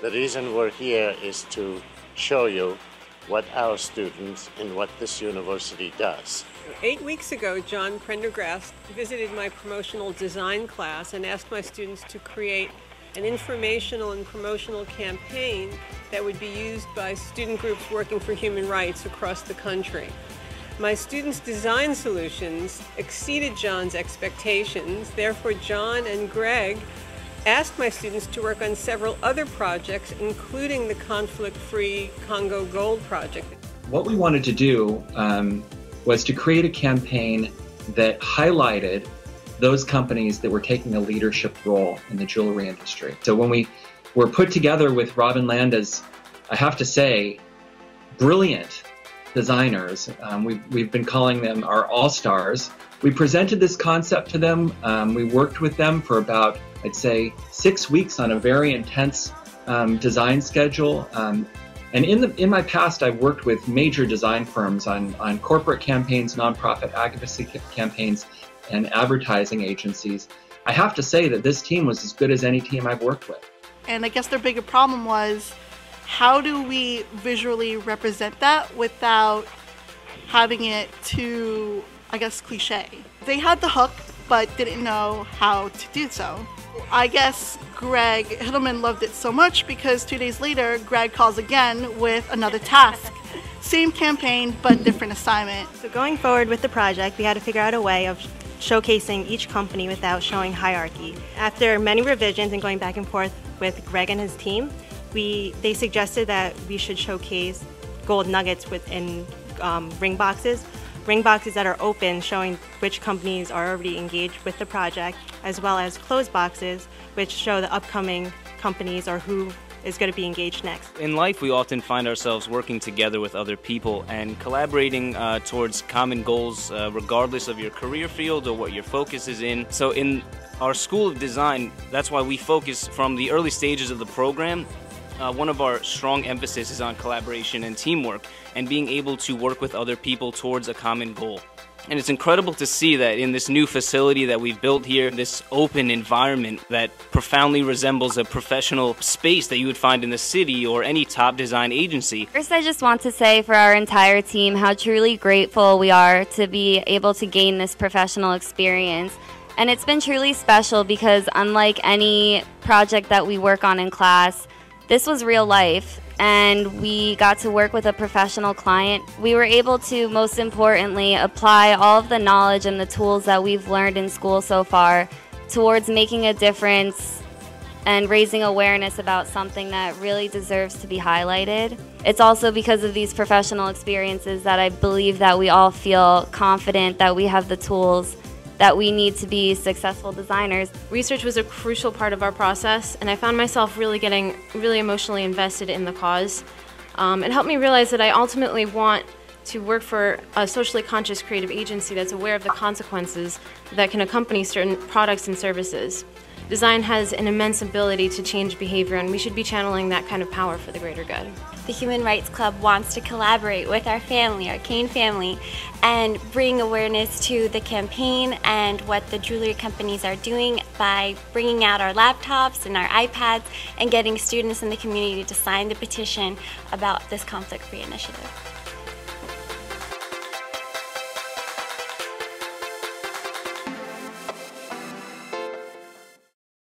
The reason we're here is to show you what our students and what this university does. Eight weeks ago, John Prendergast visited my promotional design class and asked my students to create an informational and promotional campaign that would be used by student groups working for human rights across the country. My students' design solutions exceeded John's expectations, therefore John and Greg asked my students to work on several other projects, including the conflict-free Congo Gold Project. What we wanted to do um, was to create a campaign that highlighted those companies that were taking a leadership role in the jewelry industry. So when we were put together with Robin Landa's, I have to say, brilliant designers, um, we've, we've been calling them our all-stars. We presented this concept to them. Um, we worked with them for about, I'd say, six weeks on a very intense um, design schedule. Um, and in the in my past, I've worked with major design firms on on corporate campaigns, nonprofit advocacy campaigns, and advertising agencies. I have to say that this team was as good as any team I've worked with. And I guess their bigger problem was how do we visually represent that without having it too, I guess, cliche? They had the hook, but didn't know how to do so. I guess Greg Hittelman loved it so much because two days later, Greg calls again with another task. Same campaign, but different assignment. So going forward with the project, we had to figure out a way of showcasing each company without showing hierarchy. After many revisions and going back and forth with Greg and his team, we they suggested that we should showcase gold nuggets within um, ring boxes, ring boxes that are open showing which companies are already engaged with the project, as well as closed boxes which show the upcoming companies or who is going to be engaged next. In life, we often find ourselves working together with other people and collaborating uh, towards common goals, uh, regardless of your career field or what your focus is in. So, in our School of Design, that's why we focus from the early stages of the program. Uh, one of our strong emphasis is on collaboration and teamwork and being able to work with other people towards a common goal. And it's incredible to see that in this new facility that we've built here, this open environment that profoundly resembles a professional space that you would find in the city or any top design agency. First, I just want to say for our entire team how truly grateful we are to be able to gain this professional experience. And it's been truly special because, unlike any project that we work on in class, this was real life and we got to work with a professional client. We were able to, most importantly, apply all of the knowledge and the tools that we've learned in school so far towards making a difference and raising awareness about something that really deserves to be highlighted. It's also because of these professional experiences that I believe that we all feel confident that we have the tools that we need to be successful designers. Research was a crucial part of our process, and I found myself really getting really emotionally invested in the cause. Um, it helped me realize that I ultimately want to work for a socially conscious creative agency that's aware of the consequences that can accompany certain products and services. Design has an immense ability to change behavior, and we should be channeling that kind of power for the greater good. The Human Rights Club wants to collaborate with our family, our Kean family, and bring awareness to the campaign and what the jewelry companies are doing by bringing out our laptops and our iPads and getting students in the community to sign the petition about this conflict-free initiative.